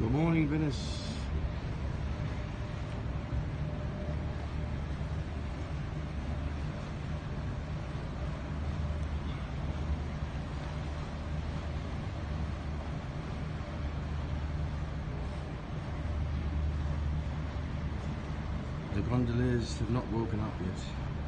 Good morning, Venice. The gondoliers have not woken up yet.